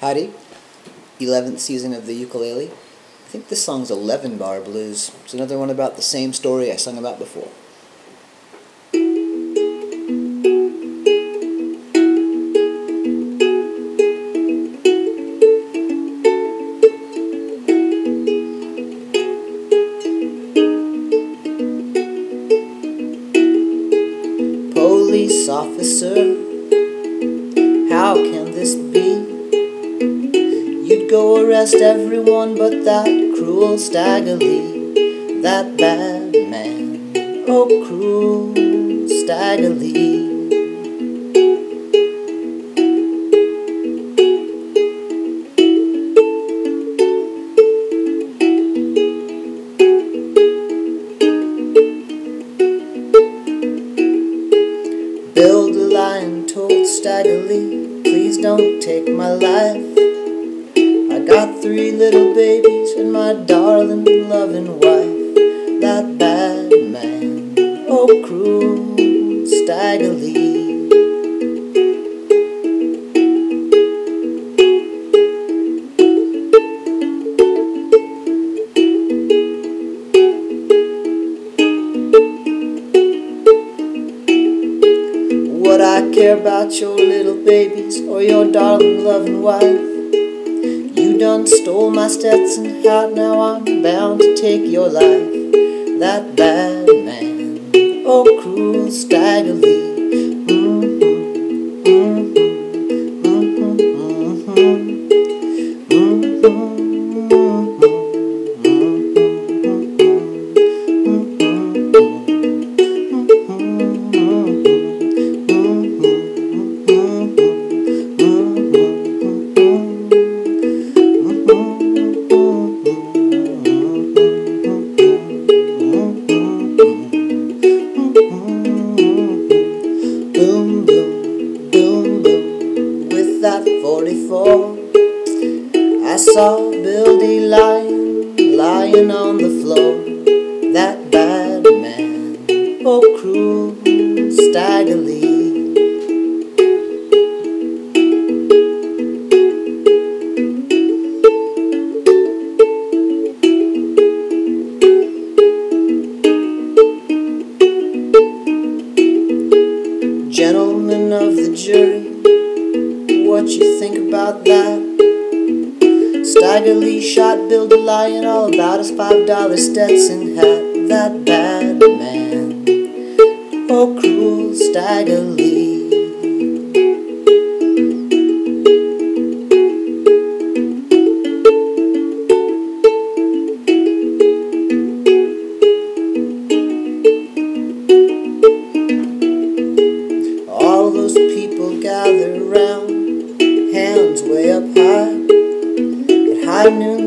Howdy, 11th season of the ukulele. I think this song's 11 bar blues. It's another one about the same story I sung about before. Police officer, go everyone but that cruel Stagger Lee, that bad man, oh cruel Stagger Lee. Billy de Lyon told Stagger Lee, please don't take my life. Got three little babies and my darling loving wife. That bad man, oh cruel Stagger Lee. What I care about your little babies or your darling loving wife. Done stole my Stetson hat, now I'm bound to take your life. That bad man, oh cruel Stagger 44. I saw Billy lying, lying on the floor. Think about that? Stagger Lee shot Billy de Lyon all about his five dollar Stetson hat. That bad man, oh cruel Stagger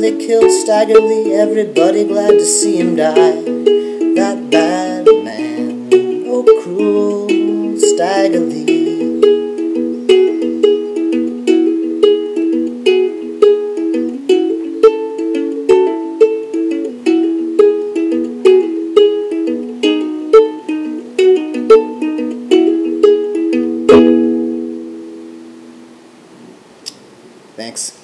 They killed Stagger Lee, everybody glad to see him die. That bad man, oh cruel Stagger Lee. Thanks.